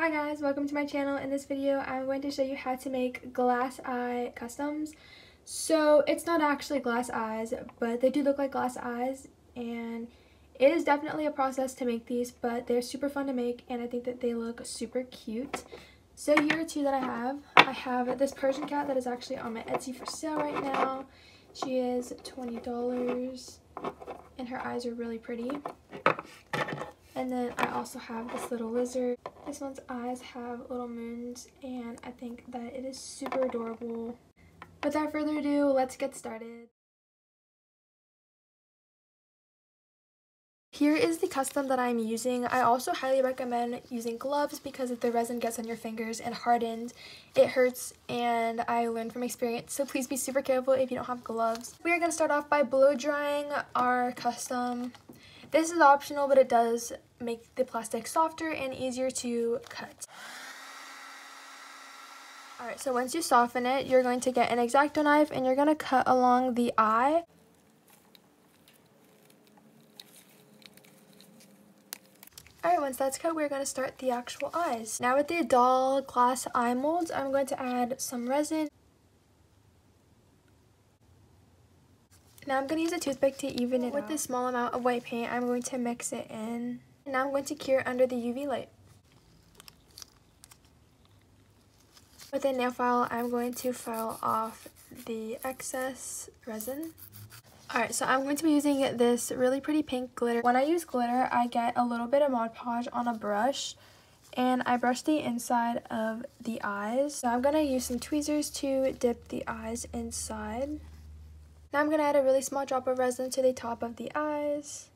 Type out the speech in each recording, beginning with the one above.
Hi guys, welcome to my channel. In this video, I'm going to show you how to make glass eye customs. So it's not actually glass eyes, but they do look like glass eyes and it is definitely a process to make these, but they're super fun to make and I think that they look super cute. So here are two that I have. I have this Persian cat that is actually on my Etsy for sale right now. She is $20 and her eyes are really pretty. And then I also have this little lizard. This one's eyes have little moons and I think that it is super adorable. Without further ado, let's get started. Here is the custom that I'm using. I also highly recommend using gloves because if the resin gets on your fingers and hardens, it hurts and I learned from experience. So please be super careful if you don't have gloves. We are going to start off by blow drying our custom. This is optional, but it does make the plastic softer and easier to cut. Alright, so once you soften it, you're going to get an X-Acto knife and you're going to cut along the eye. Alright, once that's cut, we're going to start the actual eyes. Now with the doll glass eye molds, I'm going to add some resin. Now I'm going to use a toothpick to even it With a small amount of white paint, I'm going to mix it in. And Now I'm going to cure under the UV light. With a nail file, I'm going to file off the excess resin. Alright, so I'm going to be using this really pretty pink glitter. When I use glitter, I get a little bit of Mod Podge on a brush and I brush the inside of the eyes. So I'm going to use some tweezers to dip the eyes inside. Now I'm going to add a really small drop of resin to the top of the eyes.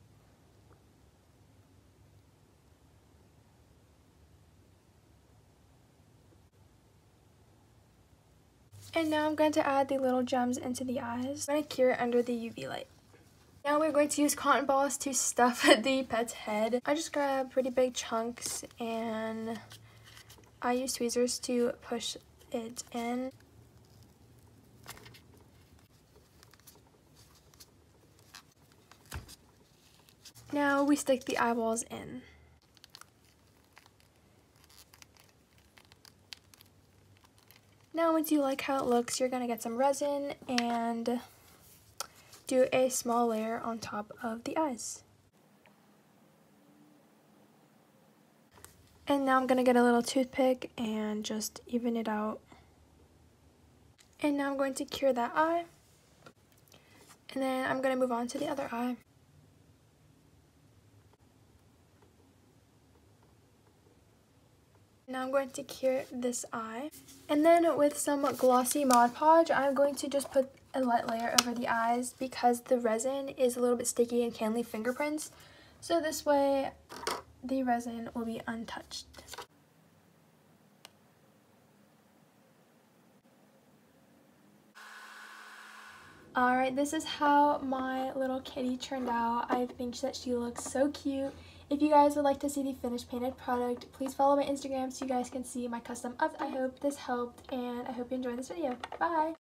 And now I'm going to add the little gems into the eyes. I'm going to cure it under the UV light. Now we're going to use cotton balls to stuff the pet's head. I just grab pretty big chunks and I use tweezers to push it in. Now we stick the eyeballs in. Now once you like how it looks, you're going to get some resin and do a small layer on top of the eyes. And now I'm going to get a little toothpick and just even it out. And now I'm going to cure that eye. And then I'm going to move on to the other eye. Now I'm going to cure this eye. And then with some glossy Mod Podge, I'm going to just put a light layer over the eyes because the resin is a little bit sticky and can leave fingerprints. So this way the resin will be untouched. Alright, this is how my little kitty turned out. I think that she looks so cute. If you guys would like to see the finished painted product, please follow my Instagram so you guys can see my custom up. I hope this helped and I hope you enjoyed this video. Bye!